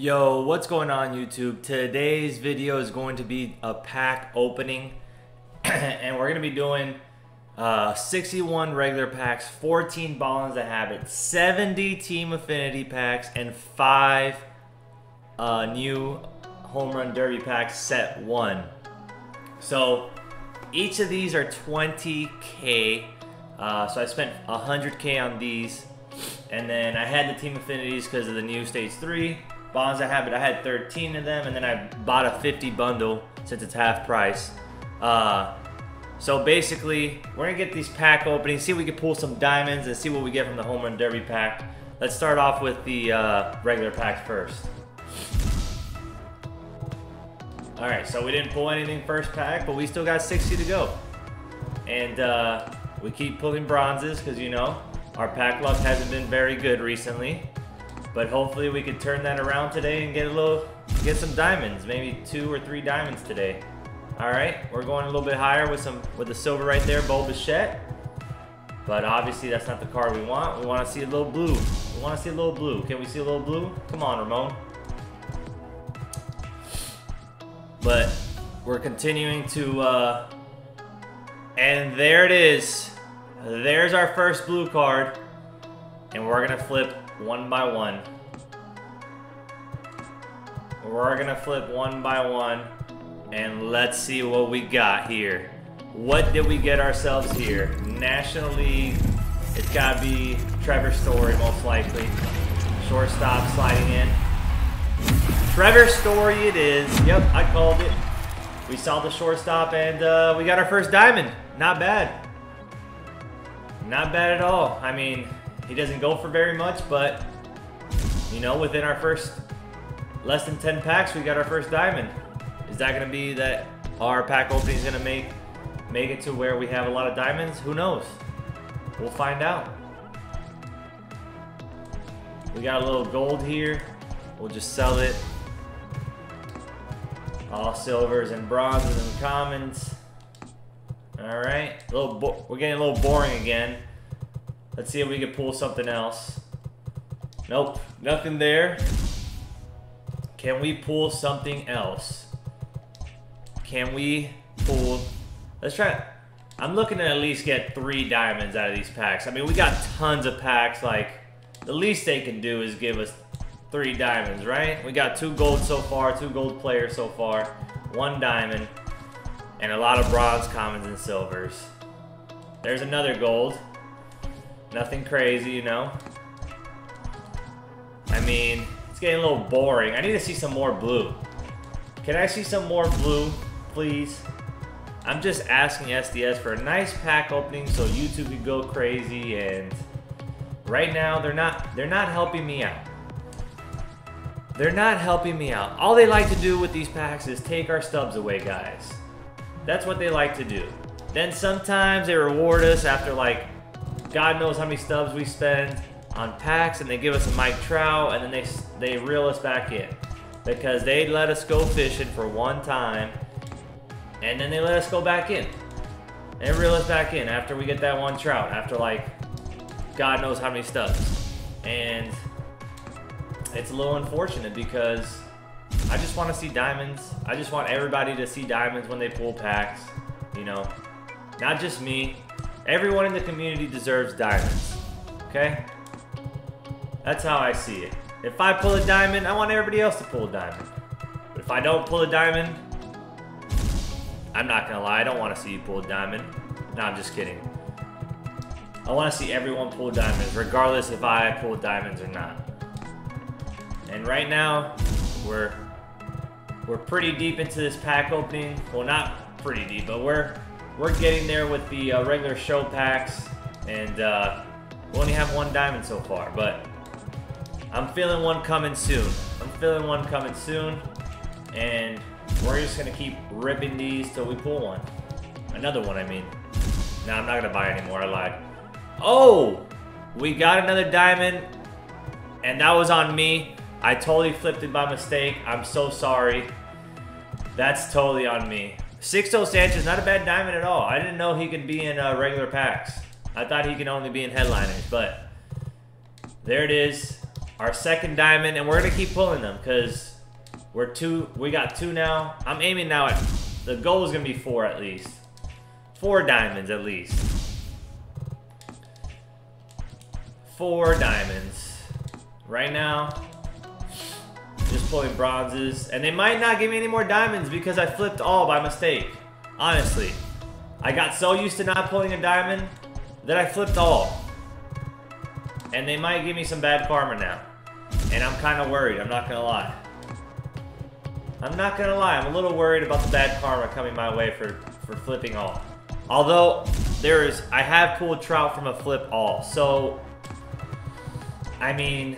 Yo, what's going on YouTube? Today's video is going to be a pack opening and we're going to be doing uh, 61 regular packs, 14 Ball the Habit, 70 Team Affinity packs, and 5 uh, new Home Run Derby packs set 1. So each of these are 20k. Uh, so I spent 100k on these. And then I had the Team Affinities because of the new Stage 3. Bonds I Habit, I had 13 of them. And then I bought a 50 bundle since it's half price. Uh, so basically, we're to get these pack openings, see if we can pull some diamonds, and see what we get from the Home Run Derby pack. Let's start off with the uh, regular packs first. Alright, so we didn't pull anything first pack, but we still got 60 to go. And uh, we keep pulling bronzes, because you know, our pack luck hasn't been very good recently. But hopefully we can turn that around today and get a little, get some diamonds. Maybe two or three diamonds today. All right, we're going a little bit higher with some with the silver right there, Bo Bichette. But obviously that's not the card we want. We want to see a little blue. We want to see a little blue. Can we see a little blue? Come on, Ramon. But we're continuing to, uh, and there it is. There's our first blue card. And we're gonna flip one by one. We're gonna flip one by one. And let's see what we got here. What did we get ourselves here? National League. It's gotta be Trevor Story, most likely. Shortstop sliding in. Trevor Story it is. Yep, I called it. We saw the shortstop and uh, we got our first diamond. Not bad. Not bad at all. I mean, he doesn't go for very much, but you know, within our first less than 10 packs, we got our first diamond. Is that going to be that our pack opening is going to make make it to where we have a lot of diamonds? Who knows? We'll find out. We got a little gold here. We'll just sell it. All silvers and bronzes and commons. All right, a little we're getting a little boring again. Let's see if we can pull something else. Nope, nothing there. Can we pull something else? Can we pull... Let's try... I'm looking to at least get three diamonds out of these packs. I mean, we got tons of packs. Like, the least they can do is give us three diamonds, right? We got two gold so far, two gold players so far, one diamond, and a lot of bronze, commons, and silvers. There's another gold. Nothing crazy, you know? I mean, it's getting a little boring. I need to see some more blue. Can I see some more blue? please. I'm just asking SDS for a nice pack opening so YouTube could go crazy and right now they're not they're not helping me out. They're not helping me out. All they like to do with these packs is take our stubs away, guys. That's what they like to do. Then sometimes they reward us after like God knows how many stubs we spend on packs and they give us a Mike Trout and then they they reel us back in because they let us go fishing for one time and then they let us go back in. They reel us back in after we get that one trout, after like God knows how many stubs. And it's a little unfortunate because I just want to see diamonds. I just want everybody to see diamonds when they pull packs. You know, not just me. Everyone in the community deserves diamonds. Okay? That's how I see it. If I pull a diamond, I want everybody else to pull a diamond. But if I don't pull a diamond, I'm not gonna lie, I don't want to see you pull a diamond. No, I'm just kidding. I want to see everyone pull diamonds, regardless if I pull diamonds or not. And right now, we're we're pretty deep into this pack opening. Well, not pretty deep, but we're we're getting there with the uh, regular show packs, and uh, we only have one diamond so far. But I'm feeling one coming soon. I'm feeling one coming soon, and we're just gonna keep ripping these till we pull one. Another one, I mean. No, I'm not gonna buy anymore, I lied. Oh! We got another diamond, and that was on me. I totally flipped it by mistake. I'm so sorry. That's totally on me. Sixto Sanchez, not a bad diamond at all. I didn't know he could be in uh, regular packs. I thought he could only be in headliners, but there it is. our second diamond, and we're gonna keep pulling them because we're two. We got two now. I'm aiming now at the goal is gonna be four at least. Four diamonds at least. Four diamonds. Right now, pulling bronzes. And they might not give me any more diamonds because I flipped all by mistake. Honestly. I got so used to not pulling a diamond that I flipped all. And they might give me some bad karma now. And I'm kind of worried, I'm not going to lie. I'm not going to lie, I'm a little worried about the bad karma coming my way for, for flipping all. Although, there is, I have pulled trout from a flip all. So, I mean,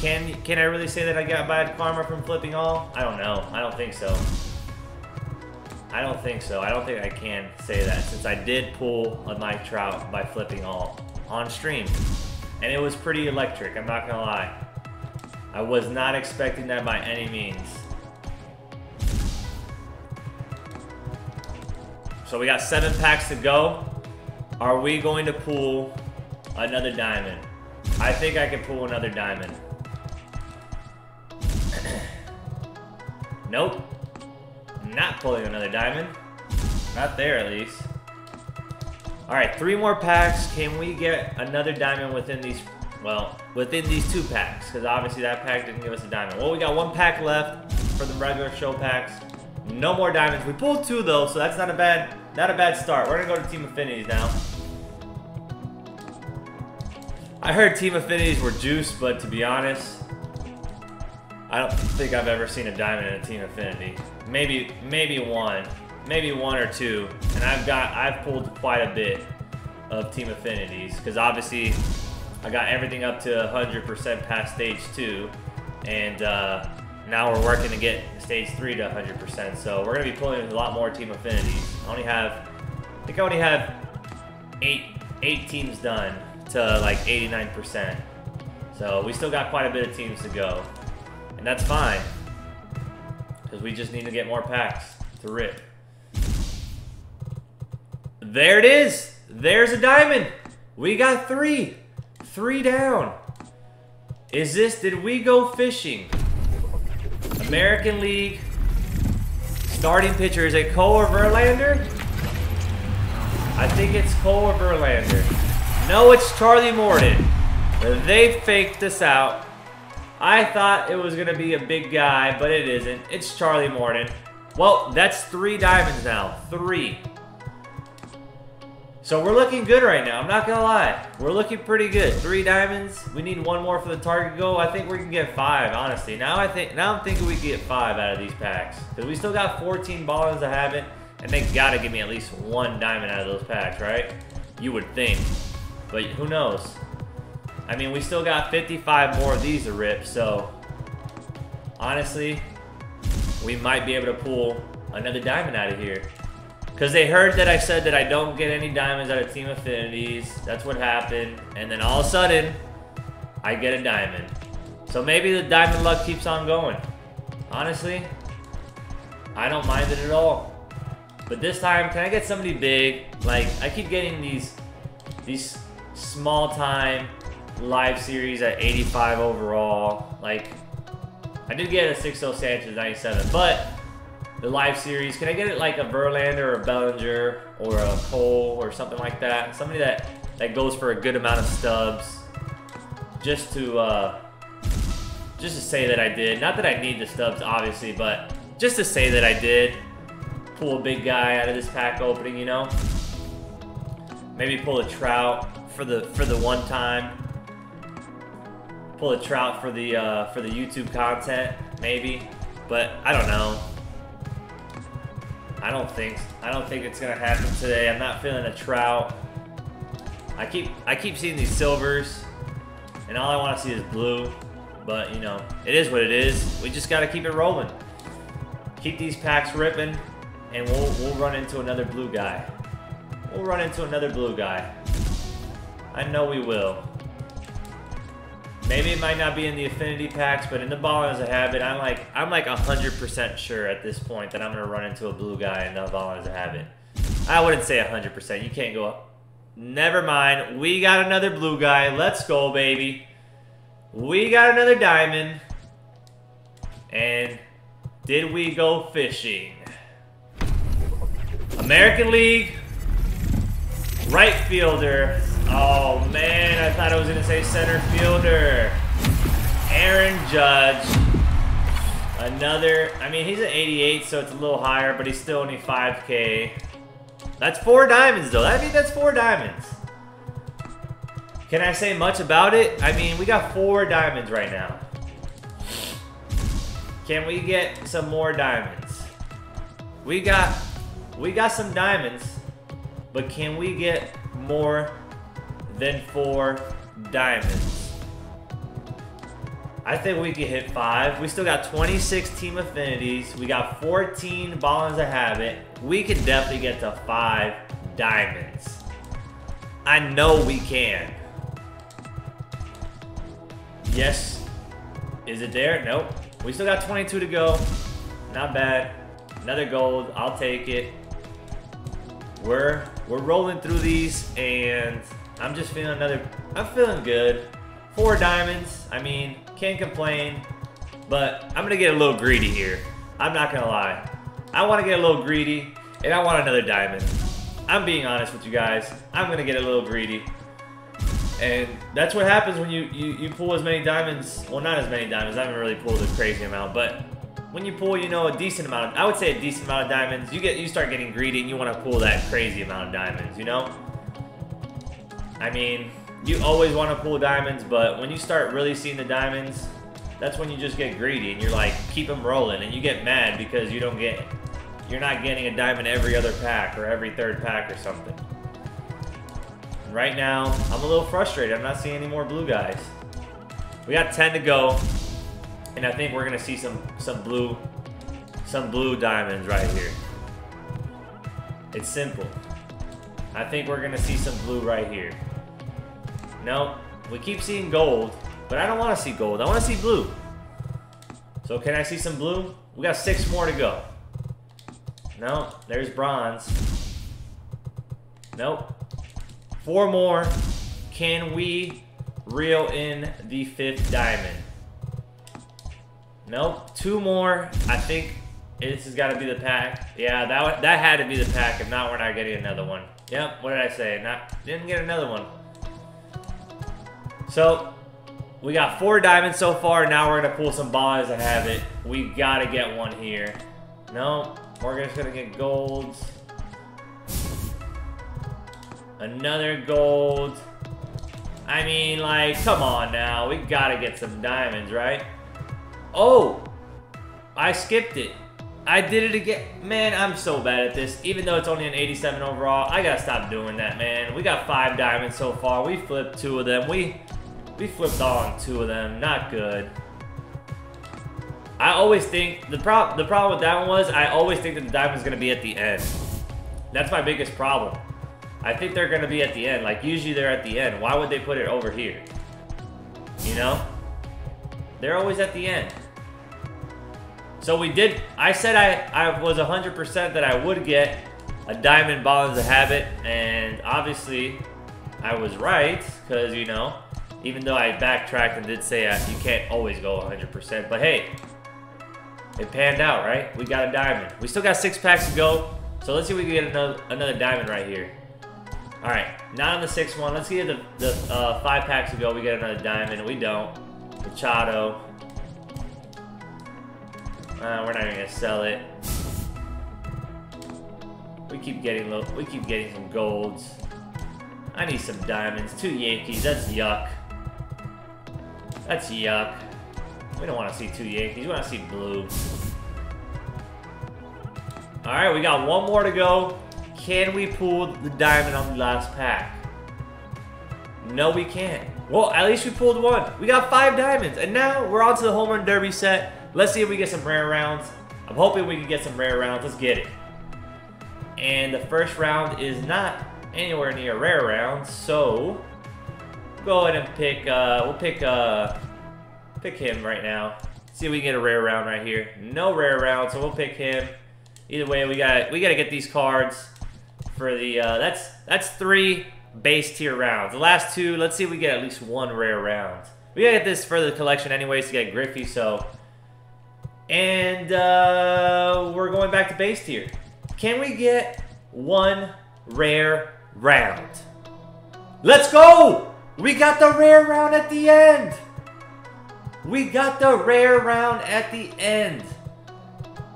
can can I really say that I got bad karma from flipping all? I don't know. I don't think so. I don't think so. I don't think I can say that since I did pull a Mike Trout by flipping all on stream. And it was pretty electric, I'm not gonna lie. I was not expecting that by any means. So we got seven packs to go. Are we going to pull another diamond? I think I can pull another diamond. Nope. Not pulling another diamond. Not there, at least. Alright, three more packs. Can we get another diamond within these... Well, within these two packs. Because obviously that pack didn't give us a diamond. Well, we got one pack left for the regular show packs. No more diamonds. We pulled two, though, so that's not a bad... Not a bad start. We're going to go to Team Affinities now. I heard Team Affinities were juice, but to be honest, I don't think I've ever seen a diamond in a Team Affinity. Maybe, maybe one, maybe one or two, and I've got, I've pulled quite a bit of Team Affinities because obviously I got everything up to 100% past stage two, and uh, now we're working to get stage three to 100%. So we're gonna be pulling a lot more Team Affinities. I only have, I think I only have eight, eight teams done to like 89%. So we still got quite a bit of teams to go. And that's fine. Because we just need to get more packs to rip. There it is! There's a diamond! We got three! Three down. Is this, did we go fishing? American League. Starting pitcher, is it Cole or Verlander? I think it's Cole or Verlander. No, it's Charlie Morton. They faked us out. I thought it was going to be a big guy, but it isn't. It's Charlie Morton. Well, that's three diamonds now. Three. So we're looking good right now. I'm not going to lie. We're looking pretty good. Three diamonds. We need one more for the target goal. I think we can get five, honestly. Now I think now I'm thinking we can get five out of these packs. Because we still got 14 ballers to have it. And they got to give me at least one diamond out of those packs, right? You would think. But who knows? I mean, we still got 55 more of these to rip, so honestly, we might be able to pull another diamond out of here. Because they heard that I said that I don't get any diamonds out of Team Affinities. That's what happened. And then all of a sudden, I get a diamond. So maybe the diamond luck keeps on going. Honestly, I don't mind it at all. But this time, can I get somebody big? Like, I keep getting these, these small time live series at 85 overall. Like, I did get a Sixto Sanchez 97, but the live series, can I get it like a Verlander or a Bellinger or a Cole or something like that? Somebody that, that goes for a good amount of stubs. Just to, uh, just to say that I did. Not that I need the stubs, obviously, but just to say that I did pull a big guy out of this pack opening, you know? Maybe pull a Trout for the for the one time pull a trout for the uh, for the YouTube content, maybe. But I don't know. I don't think I don't think it's gonna happen today. I'm not feeling a trout. I keep I keep seeing these silvers, and all I want to see is blue. But you know, it is what it is. We just gotta keep it rolling. Keep these packs ripping, and we'll we'll run into another blue guy. We'll run into another blue guy. I know we will. Maybe it might not be in the affinity packs, but in the ballers I have it, I'm like I'm like hundred percent sure at this point that I'm gonna run into a blue guy in the ballers I have it. I wouldn't say hundred percent. You can't go. Up. Never mind. We got another blue guy. Let's go, baby. We got another diamond. And did we go fishing? American League, right fielder. Oh man, I thought I was gonna say center fielder. Aaron Judge. Another, I mean, he's an 88, so it's a little higher, but he's still only 5K. That's four diamonds, though. I mean, that's four diamonds. Can I say much about it? I mean, we got four diamonds right now. Can we get some more diamonds? We got, we got some diamonds, but can we get more than four diamonds? I think we can hit five. We still got 26 team affinities. We got 14 ballons of habit. We can definitely get to five diamonds. I know we can. Yes. Is it there? Nope. We still got 22 to go. Not bad. Another gold. I'll take it. We're we're rolling through these and I'm just feeling another I'm feeling good. Four diamonds. I mean, can't complain. But I'm gonna get a little greedy here. I'm not gonna lie. I wanna get a little greedy and I want another diamond. I'm being honest with you guys. I'm gonna get a little greedy. And that's what happens when you, you, you pull as many diamonds. Well, not as many diamonds. I haven't really pulled a crazy amount. But when you pull, you know, a decent amount. Of, I would say a decent amount of diamonds. You get you start getting greedy and you want to pull that crazy amount of diamonds, you know? I mean, you always want to pull diamonds. But when you start really seeing the diamonds, that's when you just get greedy. And you're like, keep them rolling. And you get mad because you don't get... You're not getting a diamond every other pack or every third pack or something. Right now, I'm a little frustrated. I'm not seeing any more blue guys. We got 10 to go. And I think we're gonna see some some blue some blue diamonds right here. It's simple. I think we're gonna see some blue right here. No, we keep seeing gold, but I don't want to see gold. I want to see blue. So can I see some blue? We got six more to go. No, there's bronze. Nope. Four more. Can we reel in the fifth diamond? Nope. Two more. I think this has got to be the pack. Yeah, that that had to be the pack. If not, we're not getting another one. Yep. What did I say? Not didn't get another one. So we got four diamonds so far. Now we're gonna pull some bonds and have it. We gotta get one here. No, we're just gonna get golds. Another gold. I mean, like, come on now. We gotta get some diamonds, right? Oh! I skipped it. I did it again. Man, I'm so bad at this. Even though it's only an 87 overall, I gotta stop doing that, man. We got five diamonds so far. We flipped two of them. We we flipped on two of them. Not good. I always think the problem the problem with that one was I always think that the diamond's gonna be at the end. That's my biggest problem. I think they're going to be at the end. Like, usually they're at the end. Why would they put it over here? You know? They're always at the end. So we did... I said I, I was 100% that I would get a Diamond ball as a Habit. And obviously, I was right. Because, you know, even though I backtracked and did say uh, you can't always go 100%. But hey, it panned out, right? We got a diamond. We still got six packs to go. So let's see if we can get another, another diamond right here. All right, not on the sixth one. Let's get the, the uh, five packs to go. We get another diamond. We don't. Machado. Uh, we're not even gonna sell it. We keep getting low. We keep getting some golds. I need some diamonds. Two Yankees. That's yuck. That's yuck. We don't want to see two Yankees. We want to see blue. All right, we got one more to go. Can we pull the diamond on the last pack? No, we can't. Well, at least we pulled one. We got five diamonds. And now we're on to the home run derby set. Let's see if we get some rare rounds. I'm hoping we can get some rare rounds. Let's get it. And the first round is not anywhere near rare rounds. So, go ahead and pick, uh, we'll pick, uh, pick him right now. See if we can get a rare round right here. No rare round, so we'll pick him. Either way, we got we got to get these cards for the, uh, that's, that's three base tier rounds. The last two, let's see if we get at least one rare round. We gotta get this for the collection anyways to get Griffey, so. And uh, we're going back to base tier. Can we get one rare round? Let's go! We got the rare round at the end! We got the rare round at the end.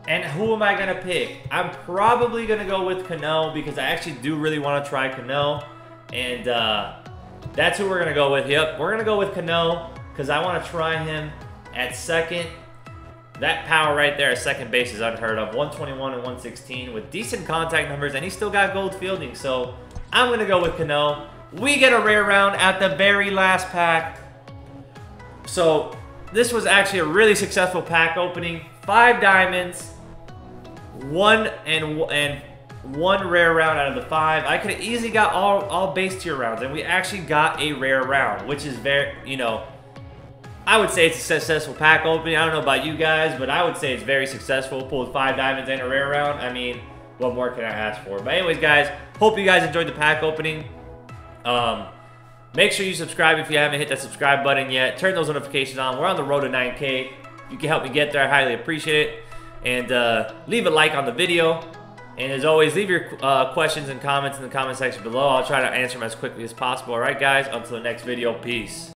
And who am I going to pick? I'm probably going to go with Cano because I actually do really want to try Cano. And uh, that's who we're going to go with. Yep, we're going to go with Cano because I want to try him at second. That power right there at second base is unheard of. 121 and 116 with decent contact numbers, and he still got gold fielding. So I'm going to go with Cano. We get a rare round at the very last pack. So this was actually a really successful pack opening. Five diamonds, one and and one rare round out of the five. I could have easily got all all base tier rounds, and we actually got a rare round, which is very, you know, I would say it's a successful pack opening. I don't know about you guys, but I would say it's very successful. Pulled five diamonds and a rare round. I mean, what more can I ask for? But anyways, guys, hope you guys enjoyed the pack opening. Um, make sure you subscribe if you haven't hit that subscribe button yet. Turn those notifications on. We're on the road to 9K. You can help me get there. I highly appreciate it. And uh, leave a like on the video. And as always, leave your uh, questions and comments in the comment section below. I'll try to answer them as quickly as possible. All right, guys? Until the next video, peace.